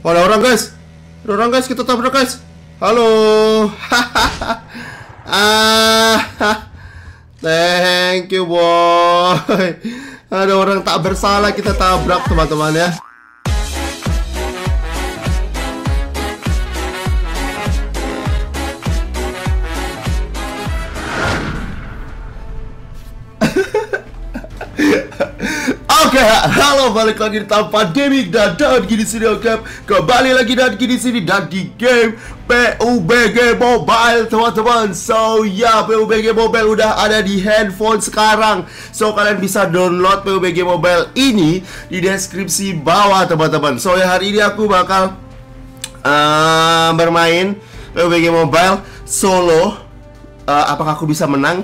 Oh, ada orang guys. Ada orang guys, kita tabrak guys. Halo. ah. Thank you boy. Ada orang tak bersalah kita tabrak teman-teman ya. Oke, halo balik lagi di tempat gaming dan dan gini sini oke kembali lagi dan gini sini dan di game PUBG Mobile teman-teman. So ya PUBG Mobile udah ada di handphone sekarang. So kalian bisa download PUBG Mobile ini di deskripsi bawah teman-teman. So ya hari ini aku bakal uh, bermain PUBG Mobile solo. Uh, apakah aku bisa menang?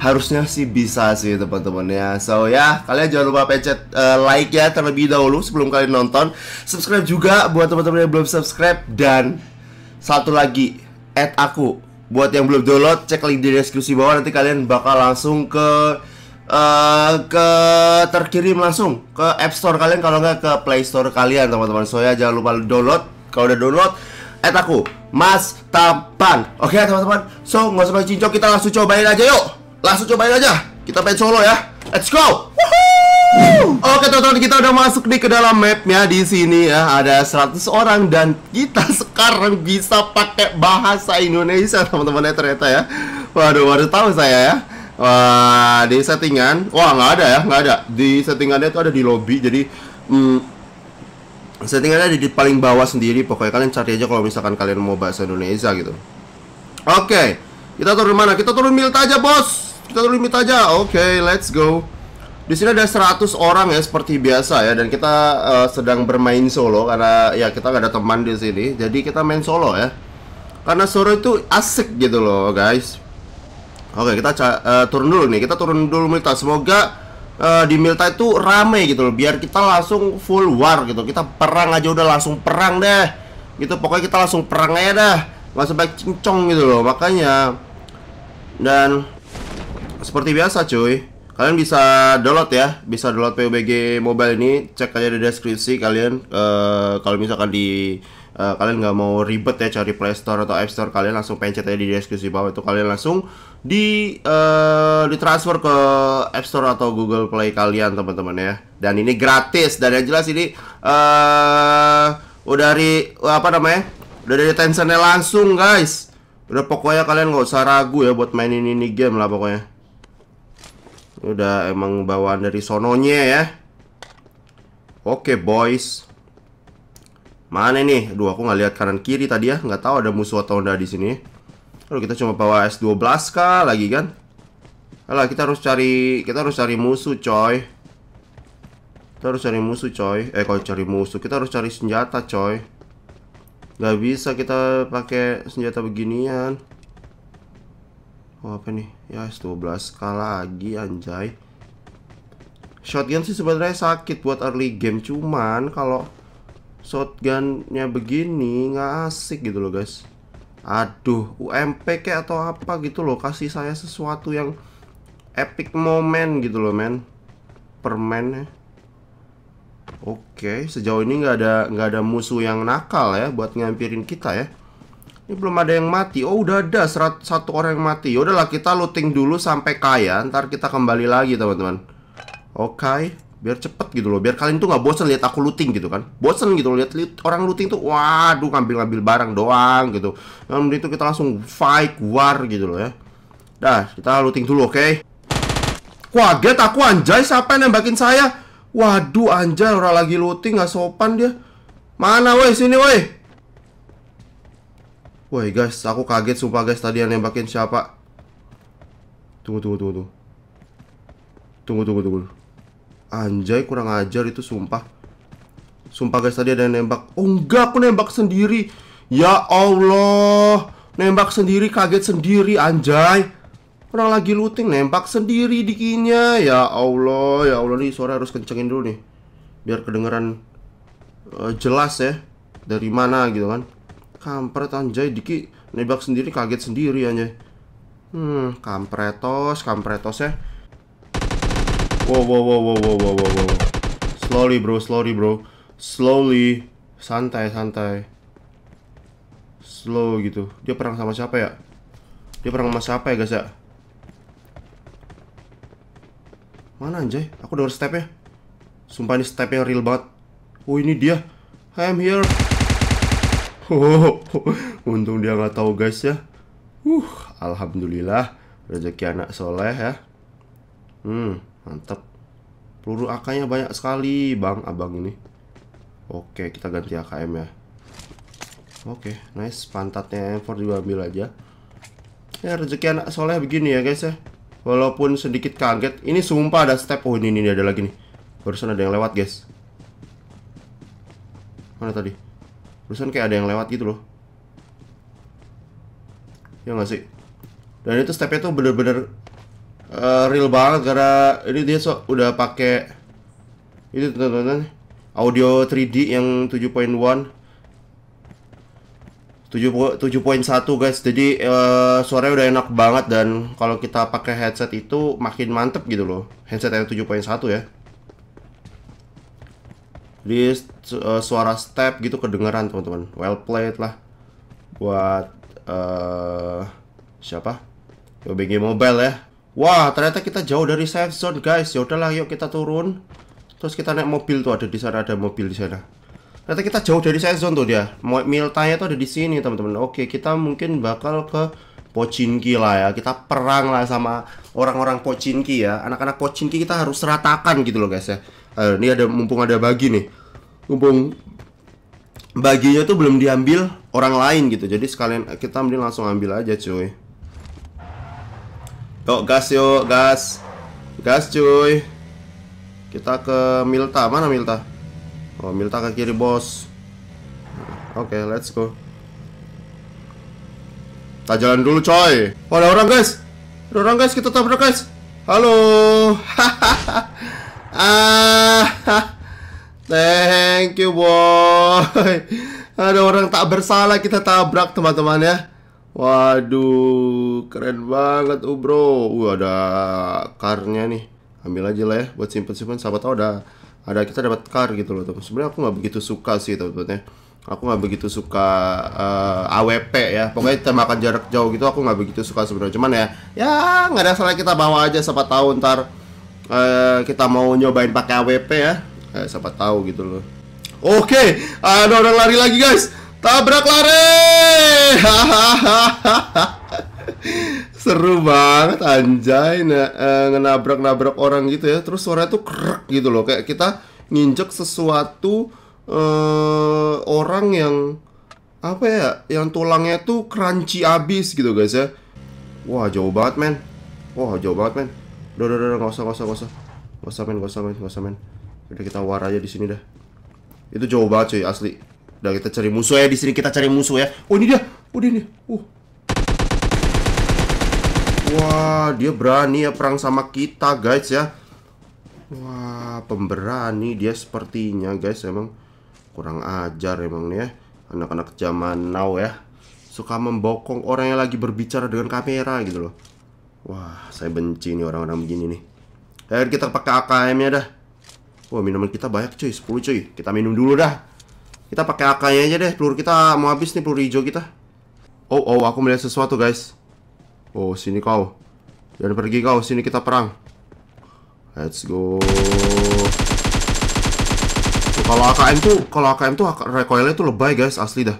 Harusnya sih bisa sih teman-teman ya. So ya kalian jangan lupa pencet uh, like ya terlebih dahulu sebelum kalian nonton. Subscribe juga buat teman-teman yang belum subscribe. Dan satu lagi add aku. Buat yang belum download cek link di deskripsi bawah. Nanti kalian bakal langsung ke uh, ke terkirim langsung ke App Store kalian. Kalau nggak ke Play Store kalian teman-teman. So ya jangan lupa download. Kalau udah download add aku. Mas Tampan Oke teman-teman. So nggak usah cincok kita langsung cobain aja yuk Langsung cobain aja. Kita main solo ya. Let's go. Oke teman-teman kita udah masuk nih ke dalam mapnya di sini ya ada 100 orang dan kita sekarang bisa pakai bahasa Indonesia teman-teman ya ternyata ya. Waduh baru tahu saya ya. Wah di settingan, wah nggak ada ya nggak ada di settingannya itu ada di lobby jadi hmm, settingannya ada di paling bawah sendiri pokoknya kalian cari aja kalau misalkan kalian mau bahasa Indonesia gitu. Oke kita turun mana? Kita turun milt aja bos. Kita limit aja. Oke, okay, let's go. Di sini ada 100 orang ya seperti biasa ya dan kita uh, sedang bermain solo karena ya kita nggak ada teman di sini. Jadi kita main solo ya. Karena solo itu asik gitu loh, guys. Oke, okay, kita uh, turun dulu nih. Kita turun dulu Milta. Semoga uh, di Milta itu rame gitu loh biar kita langsung full war gitu. Kita perang aja udah langsung perang deh. Gitu pokoknya kita langsung perang aja dah. Nggak sampai cincong gitu loh. Makanya dan seperti biasa cuy. Kalian bisa download ya. Bisa download PUBG Mobile ini. Cek aja di deskripsi kalian. Uh, Kalau misalkan di uh, Kalian nggak mau ribet ya cari Play Store atau App Store Kalian langsung pencet aja di deskripsi bawah Itu. Kalian langsung di uh, ditransfer ke App Store atau Google Play kalian teman-teman ya. Dan ini gratis. Dan yang jelas ini uh, Udah dari apa namanya Udah dari Tencentnya langsung guys. Udah pokoknya kalian nggak usah ragu ya buat mainin ini game lah pokoknya Udah emang bawaan dari sononya ya. Oke boys. Mana nih? Aduh aku nggak lihat kanan kiri tadi ya. Nggak tahu ada musuh atau enggak di sini. Lalu kita cuma bawa S12 kah lagi kan? Alah kita harus cari kita harus cari musuh coy. Kita harus cari musuh coy. Eh kalau cari musuh kita harus cari senjata coy. Gak bisa kita pakai senjata beginian. Oh apa nih? Ya S12 kalah lagi anjay. Shotgun sih sebenarnya sakit buat early game cuman kalau shotgunnya begini nggak asik gitu loh guys. Aduh, UMP kayak atau apa gitu loh kasih saya sesuatu yang epic moment gitu loh men. Permen ya. Oke, sejauh ini nggak ada nggak ada musuh yang nakal ya buat ngampirin kita ya. Ini belum ada yang mati. Oh, udah ada serat, satu orang yang mati. Yaudahlah, kita looting dulu sampai kaya. Ntar kita kembali lagi, teman-teman. Oke, okay. biar cepet gitu loh. Biar kalian tuh nggak bosan lihat aku looting gitu kan. Bosan gitu loh lihat orang looting tuh. Waduh, ngambil-ngambil barang doang gitu. Yang itu kita langsung fight war gitu loh ya. Dah, kita looting dulu, oke? Okay? Kaget aku anjay, siapa yang nembakin saya? Waduh, anjay, orang lagi looting nggak sopan dia. Mana woi, sini woi. Woi guys, aku kaget sumpah guys tadi yang nembakin siapa. Tunggu, tunggu, tunggu, tunggu. Tunggu, tunggu, tunggu. Anjay, kurang ajar itu sumpah. Sumpah guys tadi ada yang nembak. Oh enggak, aku nembak sendiri. Ya Allah. Nembak sendiri, kaget sendiri, anjay. Orang lagi looting, nembak sendiri dikinya. Ya Allah, ya Allah nih suara harus kencengin dulu nih. Biar kedengeran uh, jelas ya. Dari mana gitu kan. Kampret anjay Diki nebak sendiri kaget sendiri anjay Hmm kampretos kampretos ya Wow wow wow wow wow wow wow Slowly bro slowly bro Slowly Santai, santai. Slow gitu. Dia perang sama siapa ya? Dia perang sama siapa ya, guys ya? Mana anjay? Aku denger stepnya. Sumpah ini stepnya real banget. Oh, ini dia. I'm here. Untung dia nggak tahu guys ya. Uh, alhamdulillah rezeki anak soleh ya. Hmm, mantap. Peluru AK-nya banyak sekali, Bang, Abang ini. Oke, kita ganti AKM ya. Oke, nice. Pantatnya M4 juga ambil aja. Ya, rezeki anak soleh begini ya, guys ya. Walaupun sedikit kaget, ini sumpah ada step. Oh, ini, ini ada lagi nih. Barusan ada yang lewat, guys. Mana tadi? Barusan kayak ada yang lewat gitu loh. Ya nggak sih? Dan itu stepnya tuh bener-bener uh, real banget karena ini dia so, udah pakai itu teman-teman audio 3D yang 7.1 7.1 guys jadi uh, suaranya udah enak banget dan kalau kita pakai headset itu makin mantep gitu loh headset yang 7.1 ya jadi uh, suara step gitu kedengeran teman-teman well played lah buat uh, siapa OBG Mobile ya wah ternyata kita jauh dari safe zone guys ya udahlah yuk kita turun Terus kita naik mobil tuh ada di sana ada mobil di sana. Ternyata kita jauh dari season tuh dia. Miltanya tuh ada di sini teman-teman. Oke kita mungkin bakal ke Pochinki lah ya. Kita perang lah sama orang-orang Pochinki ya. Anak-anak Pochinki kita harus ratakan gitu loh guys ya. Uh, ini ada mumpung ada bagi nih. Mumpung baginya tuh belum diambil orang lain gitu. Jadi sekalian kita mending langsung ambil aja cuy. Yuk gas yuk gas. Gas cuy. Kita ke Milta. Mana Milta? Oh, Milta ke kiri, bos. Oke, okay, let's go. Kita jalan dulu, coy. Oh, ada orang, guys. Ada orang, guys. Kita tabrak, guys. Halo. ah, thank you, boy. Ada orang tak bersalah kita tabrak, teman-teman ya. Waduh, keren banget, uh, bro. Uh, ada karnya nih ambil aja lah ya buat simpen-simpen sahabat tahu ada ada kita dapat car gitu loh teman sebenarnya aku nggak begitu suka sih teman-teman ya aku nggak begitu suka uh, eh, AWP ya. Pokoknya tembakan jarak jauh gitu aku nggak begitu suka sebenarnya. Cuman ya ya nggak ada salah kita bawa aja siapa tahu ntar uh, kita mau nyobain pakai AWP ya. Eh, siapa tahu gitu loh. Oke ada orang lari lagi guys. Tabrak lari! Seru banget anjay nah, uh, ngenabrak-nabrak orang gitu ya. Terus suara tuh krek gitu loh. Kayak kita nginjek sesuatu uh, orang yang apa ya, yang tulangnya tuh crunchy abis gitu guys ya. Wah, jauh banget, men. Wah, jauh banget, men. Udah, udah, udah, nggak usah, nggak usah, nggak usah. Nggak usah, men, nggak usah, men, nggak usah, men. Udah kita war aja di sini dah. Itu jauh banget cuy, asli. Udah kita cari musuh ya di sini kita cari musuh ya. Oh, ini dia. Oh, ini dia. Uh. Wah, dia berani ya perang sama kita, guys ya. Wah, pemberani dia sepertinya, guys. Emang kurang ajar emang nih ya. Anak-anak zaman now ya. Suka membokong orang yang lagi berbicara dengan kamera gitu loh. Wah, saya benci nih orang-orang begini nih. Ayo kita pakai AKM-nya dah. Wah, minuman kita banyak cuy, 10 cuy. Kita minum dulu dah. Kita pakai AKM aja deh. Peluru kita mau habis nih, peluru hijau kita. Oh, oh, aku melihat sesuatu, guys. Oh, sini kau. Jangan pergi kau, sini kita perang. Let's go. Kalau AKM tuh, kalau AKM tuh recoilnya tuh lebay guys, asli dah.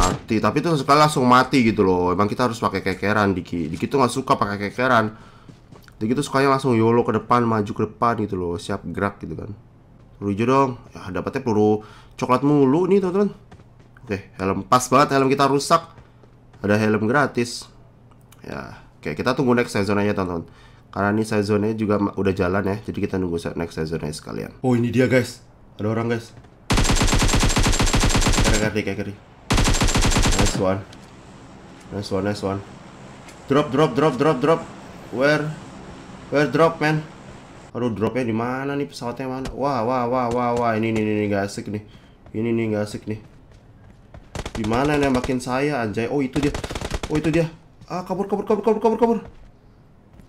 Mati, tapi tuh sekali langsung mati gitu loh. Emang kita harus pakai kekeran Diki. Diki tuh nggak suka pakai kekeran. Diki tuh sukanya langsung yolo ke depan, maju ke depan gitu loh, siap gerak gitu kan. Peluru hijau dong. Ya dapatnya peluru coklat mulu nih teman-teman. Oke, helm pas banget helm kita rusak ada helm gratis ya oke kita tunggu next season aja teman-teman karena ini seasonnya juga udah jalan ya jadi kita nunggu next seasonnya sekalian. Oh ini dia guys. Ada orang guys. Kiri kiri kiri nice one. Nice one nice one. Drop drop drop drop drop. Where? Where drop man? Aduh dropnya di mana nih? Pesawatnya mana? Wah wah wah wah wah. Ini ini ini gak asik nih. Ini nih gak asik nih. Gimana nembakin saya anjay? Oh itu dia. Oh itu dia. Ah kabur kabur kabur kabur kabur kabur.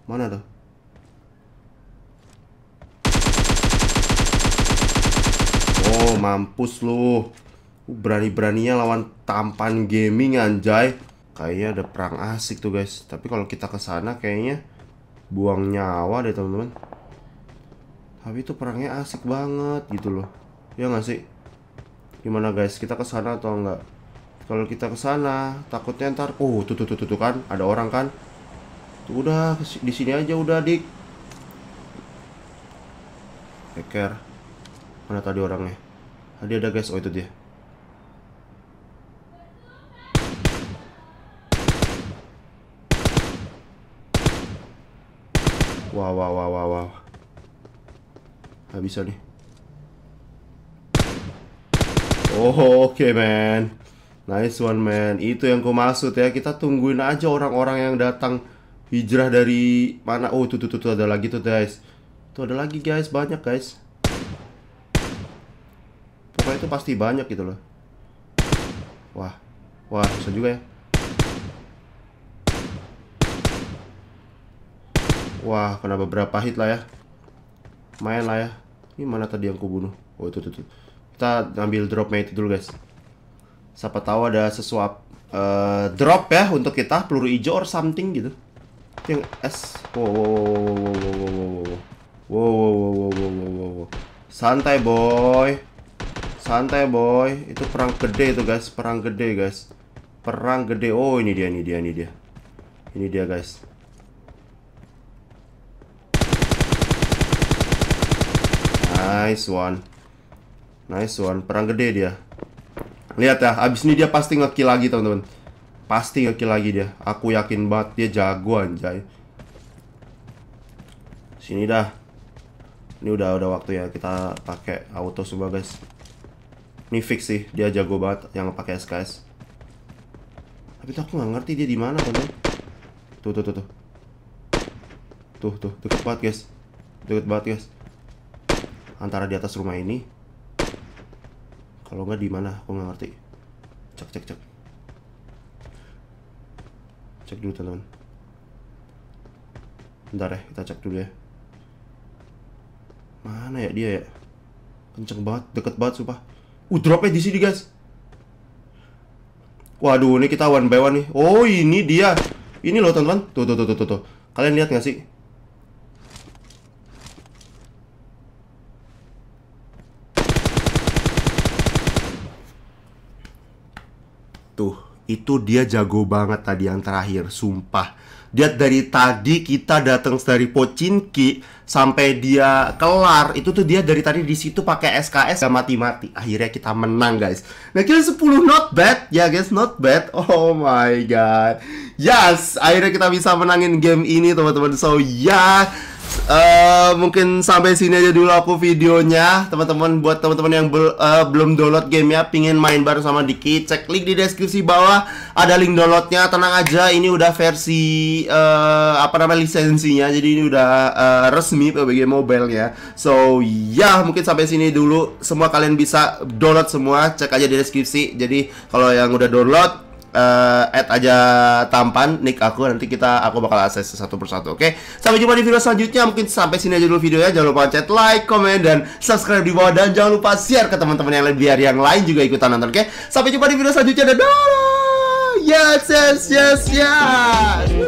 Mana tuh? Oh, mampus lu. Berani-beraninya lawan tampan gaming anjay. Kayaknya ada perang asik tuh guys. Tapi kalau kita ke sana kayaknya buang nyawa deh teman-teman. Tapi itu perangnya asik banget gitu loh. Ya nggak sih? Gimana guys? Kita ke sana atau enggak? Kalau kita ke sana, takutnya ntar oh tuh tuh tuh tuh, kan ada orang kan. Tuh udah di sini aja udah, Dik. Hacker. Mana tadi orangnya? Tadi ada guys. Oh itu dia. Wow, wow, wow, wow, wow. Gak bisa nih. Oh, oke, okay, man. Nice one, man. Itu yang ku maksud ya. Kita tungguin aja orang-orang yang datang hijrah dari mana. Oh, tuh, tuh, tuh, tuh ada lagi tuh, guys. Tuh ada lagi, guys. Banyak, guys. Itu pasti banyak gitu loh. Wah. Wah, bisa juga ya. Wah, kena beberapa hit lah ya. Main lah ya. Ini mana tadi yang kubunuh? Oh, itu, itu. Kita ambil dropnya itu dulu, guys. Siapa tahu ada sesuap uh, drop ya untuk kita peluru hijau or something gitu. Yang S. Wow, wow, wow, wow, wow, wow, wow, wow, wow, wow, wow, wow, wow, wow. Santai boy, santai boy. Itu perang gede itu guys, perang gede guys. Perang gede. Oh ini dia, ini dia, ini dia. Ini dia guys. Nice one. Nice one. Perang gede dia. Lihat ya, abis ini dia pasti ngekill lagi teman-teman. Pasti ngekill lagi dia. Aku yakin banget dia jago anjay. Sini dah. Ini udah udah waktu ya kita pakai auto semua guys. Ini fix sih, dia jago banget yang pakai SKS. Tapi tuh aku nggak ngerti dia di mana teman. Tuh tuh tuh tuh. Tuh tuh deket banget guys. Deket banget guys. Antara di atas rumah ini kalau nggak di mana aku nggak ngerti cek cek cek cek dulu teman-teman bentar ya kita cek dulu ya mana ya dia ya kenceng banget deket banget sumpah uh dropnya di sini guys. Waduh ini kita one by one nih. Oh ini dia. Ini loh teman-teman. Tuh tuh tuh tuh tuh. Kalian lihat nggak sih Tuh, itu dia jago banget tadi yang terakhir, sumpah. Dia dari tadi kita datang dari Pocinki sampai dia kelar, itu tuh dia dari tadi di situ pakai SKS gak mati-mati. Akhirnya kita menang, guys. Nah, kita 10 not bad. Ya, guys, not bad. Oh my god. Yes, akhirnya kita bisa menangin game ini, teman-teman. So, ya yeah. Uh, mungkin sampai sini aja dulu aku videonya. Teman-teman buat teman-teman yang bel, uh, belum download gamenya pingin main bareng sama Diki cek link di deskripsi bawah. Ada link downloadnya tenang aja ini udah versi uh, apa namanya lisensinya. Jadi ini udah uh, resmi PUBG Mobile ya. So ya mungkin sampai sini dulu. Semua kalian bisa download semua cek aja di deskripsi. Jadi kalau yang udah download uh, add aja tampan nick aku nanti kita aku bakal akses satu persatu oke okay? sampai jumpa di video selanjutnya mungkin sampai sini aja dulu videonya jangan lupa chat like comment dan subscribe di bawah dan jangan lupa share ke teman-teman yang lain biar yang lain juga ikutan nonton oke okay? sampai jumpa di video selanjutnya dadah yes yes yes yes